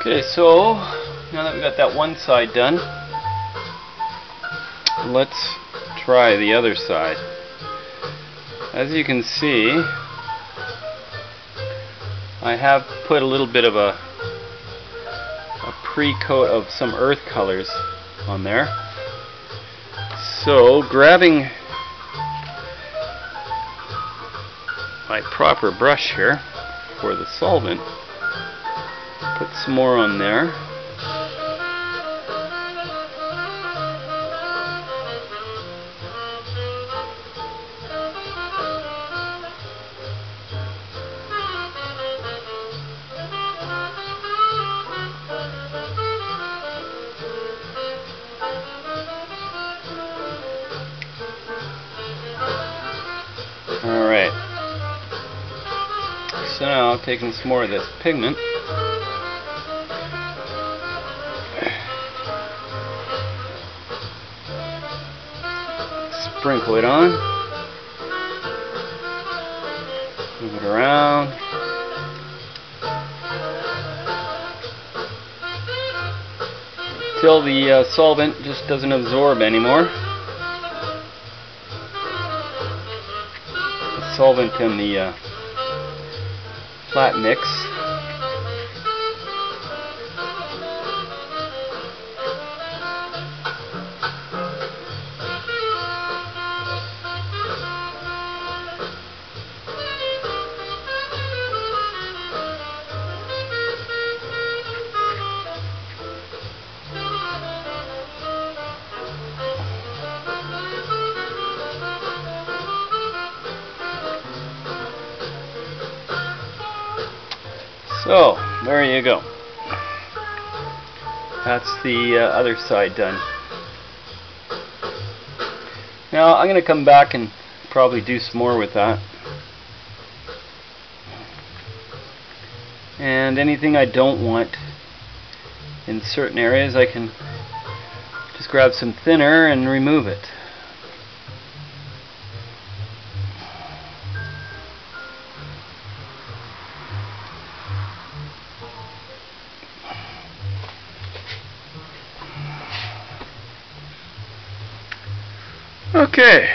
Okay, so now that we got that one side done, let's try the other side. As you can see, I have put a little bit of a, a pre-coat of some earth colors on there. So, grabbing my proper brush here for the solvent, put some more on there. Alright. So now, taking some more of this pigment. Sprinkle it on. Move it around. Till the uh, solvent just doesn't absorb anymore. The solvent in the uh, flat mix. So, there you go. That's the uh, other side done. Now, I'm going to come back and probably do some more with that. And anything I don't want in certain areas, I can just grab some thinner and remove it. Okay.